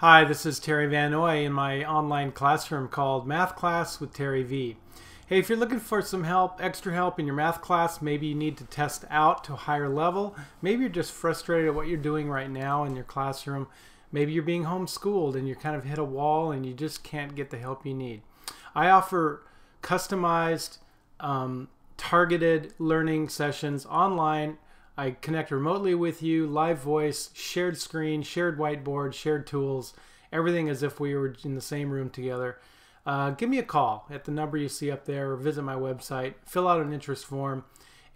Hi, this is Terry VanNoy in my online classroom called Math Class with Terry V. Hey, if you're looking for some help, extra help in your math class, maybe you need to test out to a higher level, maybe you're just frustrated at what you're doing right now in your classroom, maybe you're being homeschooled and you're kind of hit a wall and you just can't get the help you need. I offer customized, um, targeted learning sessions online I connect remotely with you, live voice, shared screen, shared whiteboard, shared tools, everything as if we were in the same room together. Uh, give me a call at the number you see up there or visit my website, fill out an interest form,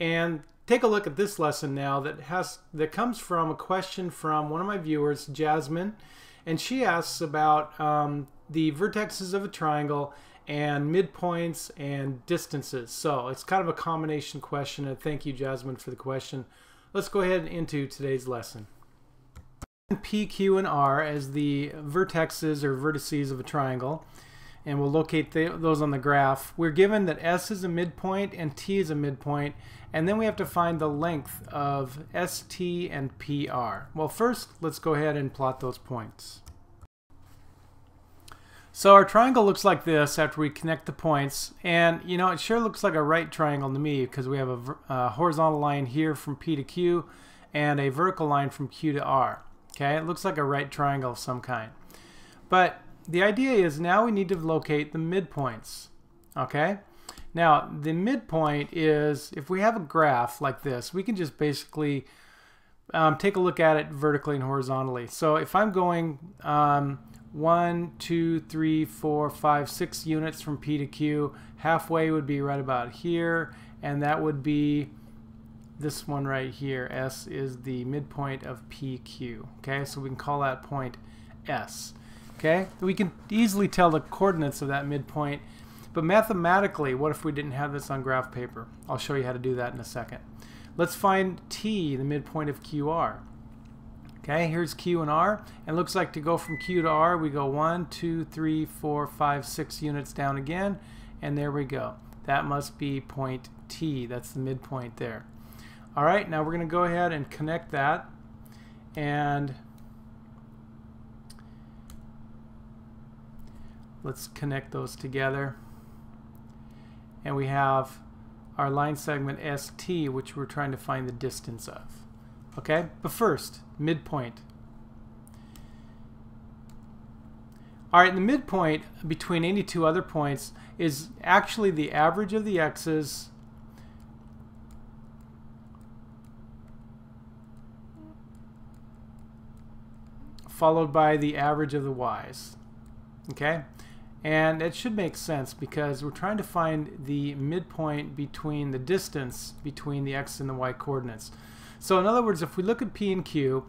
and take a look at this lesson now that has that comes from a question from one of my viewers, Jasmine, and she asks about um, the vertexes of a triangle and midpoints and distances. So it's kind of a combination question, and thank you, Jasmine, for the question. Let's go ahead into today's lesson. P, Q, and R as the vertexes or vertices of a triangle, and we'll locate those on the graph. We're given that S is a midpoint and T is a midpoint, and then we have to find the length of ST and PR. Well, first, let's go ahead and plot those points. So our triangle looks like this after we connect the points and you know it sure looks like a right triangle to me because we have a, a, horizontal line here from P to Q and a vertical line from Q to R. Okay, it looks like a right triangle of some kind. But the idea is now we need to locate the midpoints. Okay, now the midpoint is if we have a graph like this we can just basically um, take a look at it vertically and horizontally. So if I'm going um, one, two, three, four, five, six units from P to Q. Halfway would be right about here, and that would be this one right here. S is the midpoint of PQ. Okay, so we can call that point S. Okay, we can easily tell the coordinates of that midpoint, but mathematically, what if we didn't have this on graph paper? I'll show you how to do that in a second. Let's find T, the midpoint of QR. Okay, here's Q and R. And looks like to go from Q to R, we go one, two, three, four, five, six units down again. And there we go. That must be point T. That's the midpoint there. All right, now we're going to go ahead and connect that. And let's connect those together. And we have our line segment ST, which we're trying to find the distance of. Okay, but first, midpoint. All right, the midpoint between any two other points is actually the average of the x's followed by the average of the y's. Okay? And it should make sense because we're trying to find the midpoint between the distance between the x and the y coordinates. So in other words, if we look at P and Q,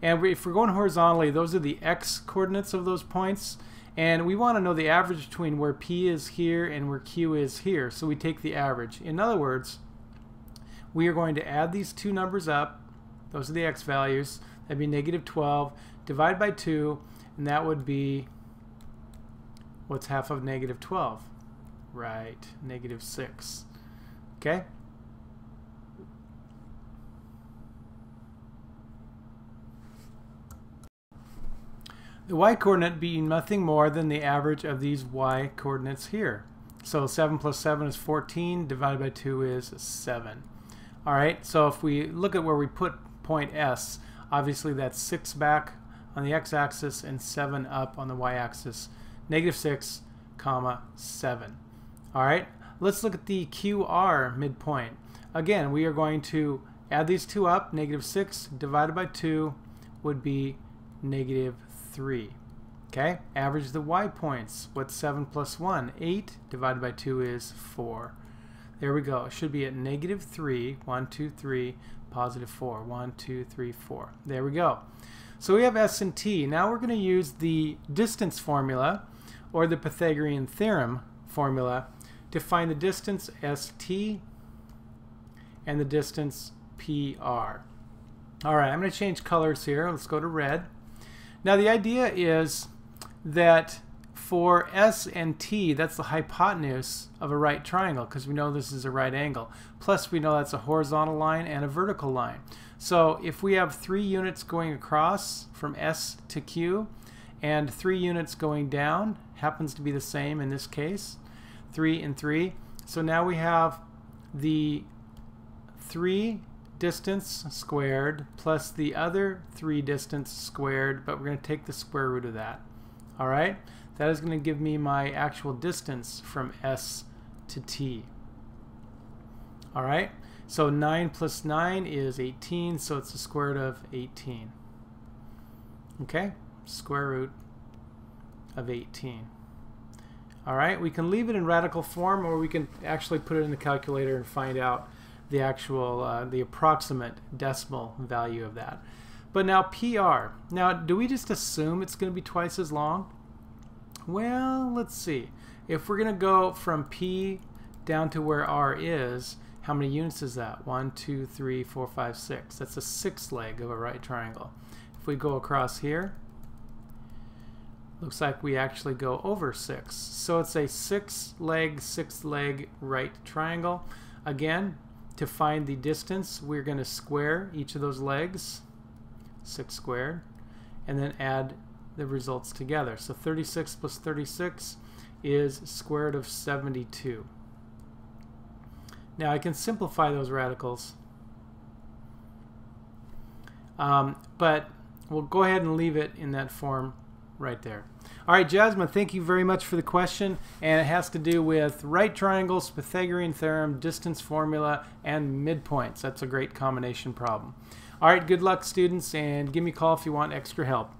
and if we're going horizontally, those are the x coordinates of those points. And we want to know the average between where P is here and where Q is here. So we take the average. In other words, we are going to add these two numbers up. Those are the x values. That'd be negative 12. Divide by 2, and that would be what's half of negative 12? Right, negative 6. Okay? The y-coordinate being nothing more than the average of these y-coordinates here. So 7 plus 7 is 14, divided by 2 is 7. Alright, so if we look at where we put point S, obviously that's 6 back on the x-axis and 7 up on the y-axis. Negative 6, comma, 7. Alright, let's look at the QR midpoint. Again, we are going to add these two up. Negative 6 divided by 2 would be negative 3. Okay, average the y points. What's 7 plus 1? 8 divided by 2 is 4. There we go. It should be at negative 3, 1, 2, 3, positive 4, 1, 2, 3, 4. There we go. So we have S and T. Now we're going to use the distance formula, or the Pythagorean theorem formula, to find the distance ST and the distance PR. All right, I'm going to change colors here. Let's go to red. Now the idea is that for S and T, that's the hypotenuse of a right triangle because we know this is a right angle. Plus we know that's a horizontal line and a vertical line. So if we have three units going across from S to Q and 3 units going down happens to be the same in this case, 3 and 3. So now we have the 3 distance squared plus the other 3 distance squared, but we're going to take the square root of that. All right? That is going to give me my actual distance from S to T. All right? So 9 plus 9 is 18, so it's the square root of 18. Okay? Square root of 18. All right, we can leave it in radical form or we can actually put it in the calculator and find out the actual, uh, the approximate decimal value of that. But now PR. Now, do we just assume it's going to be twice as long? Well, let's see. If we're going to go from P down to where R is, how many units is that? One, two, three, four, five, six. That's a sixth leg of a right triangle. If we go across here, looks like we actually go over six. So it's a six leg, six leg right triangle. Again, to find the distance, we're going to square each of those legs, six squared, and then add the results together. So 36 plus 36 is square root of 72. Now I can simplify those radicals, um, but we'll go ahead and leave it in that form right there. All right, Jasmine, thank you very much for the question. And it has to do with right triangles, Pythagorean theorem, distance formula, and midpoints. That's a great combination problem. All right, good luck, students, and give me a call if you want extra help.